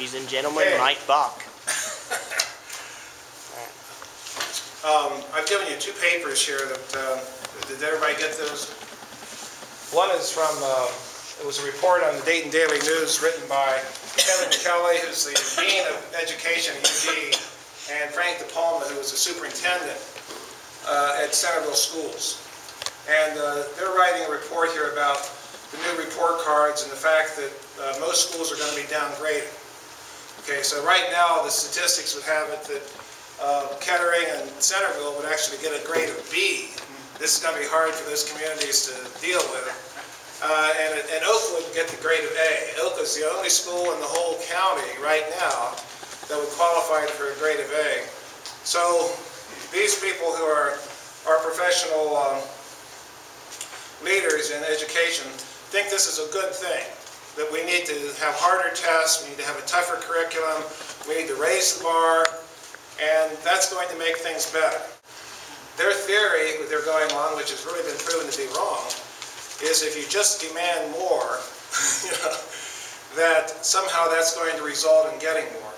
Ladies and gentlemen, Okay. Mike Bock. Um, I've given you two papers here that, uh, did everybody get those? One is from, uh, it was a report on the Dayton Daily News written by Kevin Kelly, who's the Dean of Education at UD, and Frank DePalma, who was the superintendent uh, at Centerville Schools. And uh, they're writing a report here about the new report cards and the fact that uh, most schools are going to be downgraded. Okay, so right now, the statistics would have it that uh, Kettering and Centerville would actually get a grade of B. This is going to be hard for those communities to deal with. Uh, And and Oak would get the grade of A. Oak is the only school in the whole county right now that would qualify for a grade of A. So these people who are, are professional um, leaders in education think this is a good thing, that we need to have harder tests, we need to have a tougher curriculum, we need to raise the bar, and that's going to make things better. Their theory they're going on, which has really been proven to be wrong, is if you just demand more, you know, that somehow that's going to result in getting more.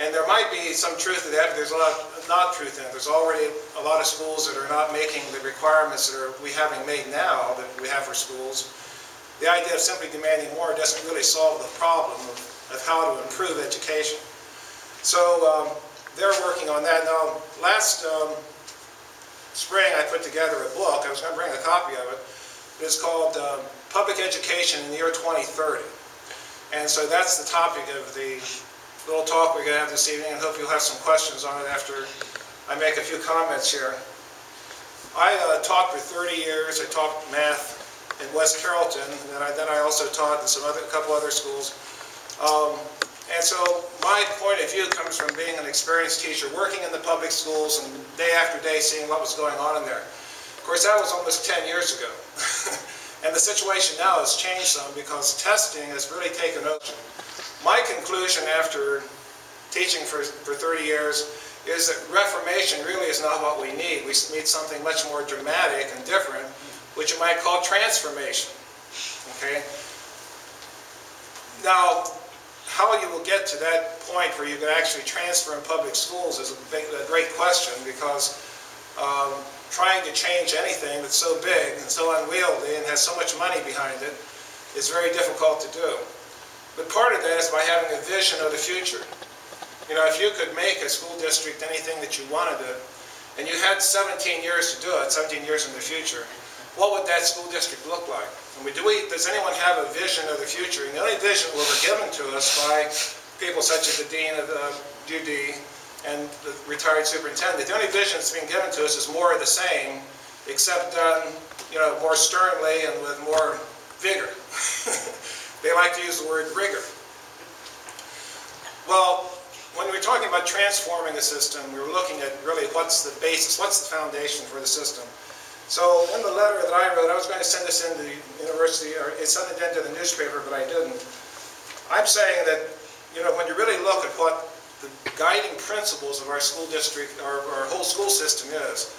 And there might be some truth to that, but there's a lot of not truth in it. There's already a lot of schools that are not making the requirements that are we having made now that we have for schools. The idea of simply demanding more doesn't really solve the problem of, of how to improve education. So um, they're working on that. Now, last um, spring I put together a book. I was going to bring a copy of it. It's called um, Public Education in the Year 2030. And so that's the topic of the little talk we're going to have this evening, and hope you'll have some questions on it after I make a few comments here. I uh, taught for 30 years. I taught math in West Carrollton, and then I, then I also taught in some other, a couple other schools. Um, and so my point of view comes from being an experienced teacher, working in the public schools and day after day seeing what was going on in there. Of course, that was almost 10 years ago. and the situation now has changed some because testing has really taken over. My conclusion after teaching for, for 30 years is that reformation really is not what we need. We need something much more dramatic and different, which you might call transformation. Okay? Now, how you will get to that point where you can actually transfer in public schools is a, big, a great question because um, trying to change anything that's so big and so unwieldy and has so much money behind it is very difficult to do. But part of that is by having a vision of the future. You know, if you could make a school district anything that you wanted to, and you had 17 years to do it, 17 years in the future, what would that school district look like? And we, do we, does anyone have a vision of the future? And the only vision were given to us by people such as the Dean of uh, the UD and the retired superintendent, the only vision that's being given to us is more of the same, except done, you know, more sternly and with more vigor. they like to use the word rigor. Well, when we're talking about transforming a system, we were looking at really what's the basis, what's the foundation for the system. So in the letter that I wrote, I was going to send this into the university, or send it into the newspaper, but I didn't. I'm saying that, you know, when you really look at what the guiding principles of our school district, our, our whole school system is,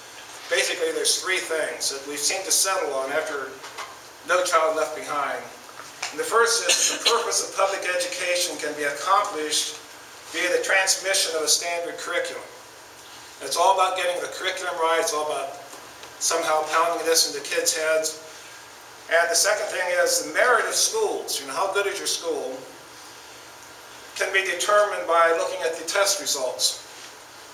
basically there's three things that we seem to settle on after No Child Left Behind. And the first is the purpose of public education can be accomplished via the transmission of a standard curriculum. It's all about getting the curriculum right, it's all about somehow pounding this into kids' heads. And the second thing is the merit of schools, you know, how good is your school, can be determined by looking at the test results.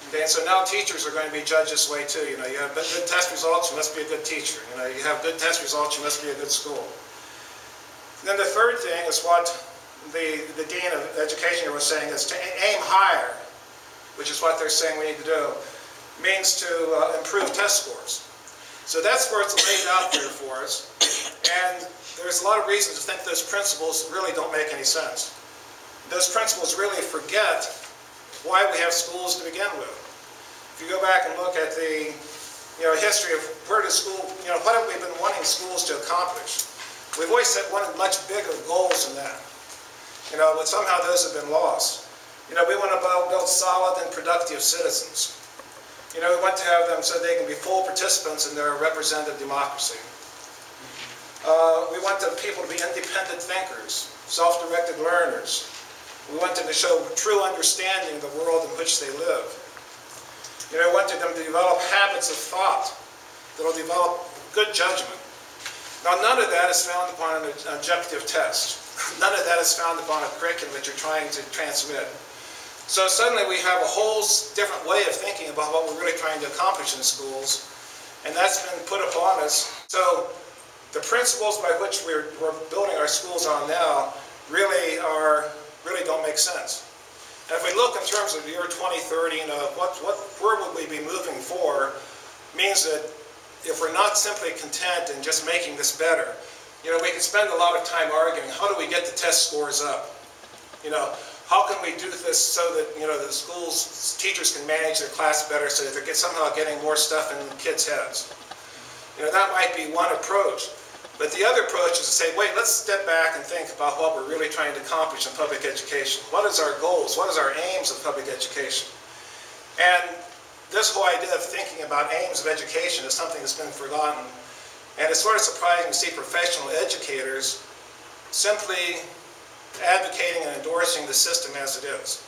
Okay, and so now teachers are going to be judged this way too. You know, you have good test results, you must be a good teacher. You know, you have good test results, you must be a good school. And then the third thing is what the, the Dean of Education was saying is to aim higher, which is what they're saying we need to do, means to uh, improve test scores. So that's where it's laid out there for us. And there's a lot of reasons to think those principles really don't make any sense. Those principles really forget why we have schools to begin with. If you go back and look at the you know, history of where does school, you know, what have we been wanting schools to accomplish? We've always set one much bigger goals than that. You know, but somehow those have been lost. You know, we want to build solid and productive citizens. You know, we want to have them so they can be full participants in their representative democracy. Uh, we want the people to be independent thinkers, self-directed learners. We want them to show true understanding of the world in which they live. You know, we want them to develop habits of thought that'll develop good judgment. Now, none of that is found upon an objective test. None of that is found upon a curriculum that you're trying to transmit. So suddenly we have a whole different way of thinking about what we're really trying to accomplish in schools, and that's been put upon us. So the principles by which we're, we're building our schools on now really are, really don't make sense. And if we look in terms of the year 2030, you uh, know, what, what, where would we be moving for, means that if we're not simply content in just making this better, you know, we can spend a lot of time arguing, how do we get the test scores up? You know, how can we do this so that, you know, the schools, teachers can manage their class better so that they're somehow getting more stuff in kids' heads? You know, that might be one approach. But the other approach is to say, wait, let's step back and think about what we're really trying to accomplish in public education. What is our goals? What is our aims of public education? And this whole idea of thinking about aims of education is something that's been forgotten. And it's sort of surprising to see professional educators simply advocating and endorsing the system as it is.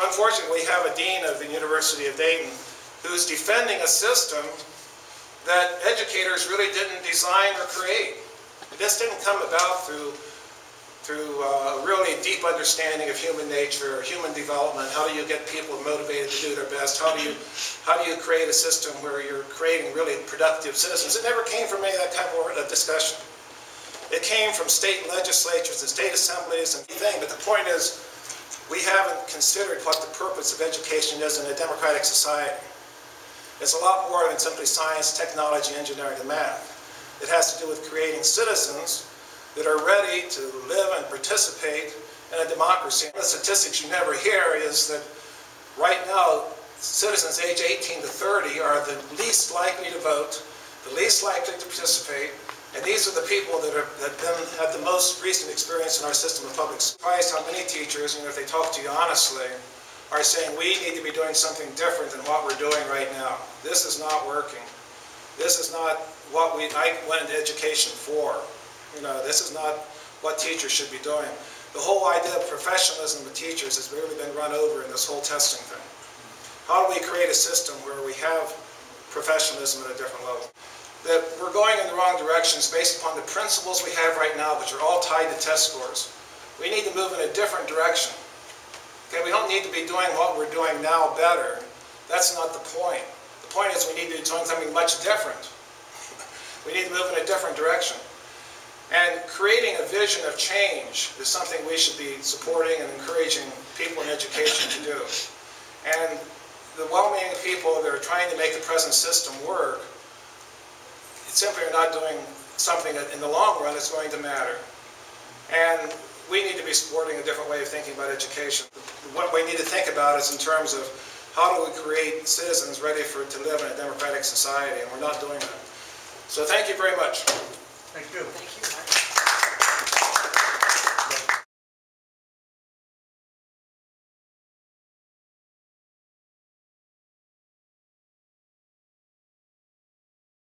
Unfortunately, we have a dean of the University of Dayton who's defending a system that educators really didn't design or create. This didn't come about through, through uh, a really deep understanding of human nature, or human development. How do you get people motivated to do their best? How do you, how do you create a system where you're creating really productive citizens? It never came from any of that kind of uh, discussion. It came from state legislatures and state assemblies and thing, but the point is, we haven't considered what the purpose of education is in a democratic society. It's a lot more than simply science, technology, engineering, and math. It has to do with creating citizens that are ready to live and participate in a democracy. The statistics you never hear is that right now, citizens age 18 to 30 are the least likely to vote, the least likely to participate, and these are the people that, are, that have the most recent experience in our system of public schools. Surprised how many teachers, you know, if they talk to you honestly, are saying we need to be doing something different than what we're doing right now. This is not working. This is not what we, I went into education for. You know, this is not what teachers should be doing. The whole idea of professionalism with teachers has really been run over in this whole testing thing. How do we create a system where we have professionalism at a different level? That we're going in the wrong directions based upon the principles we have right now, which are all tied to test scores. We need to move in a different direction. Okay, we don't need to be doing what we're doing now better. That's not the point. The point is we need to be doing something much different. we need to move in a different direction. And creating a vision of change is something we should be supporting and encouraging people in education to do. And the well-meaning people that are trying to make the present system work simply are not doing something that in the long run is going to matter. And we need to be supporting a different way of thinking about education. What we need to think about is in terms of how do we create citizens ready for to live in a democratic society, and we're not doing that. So thank you very much. Thank you. Thank you.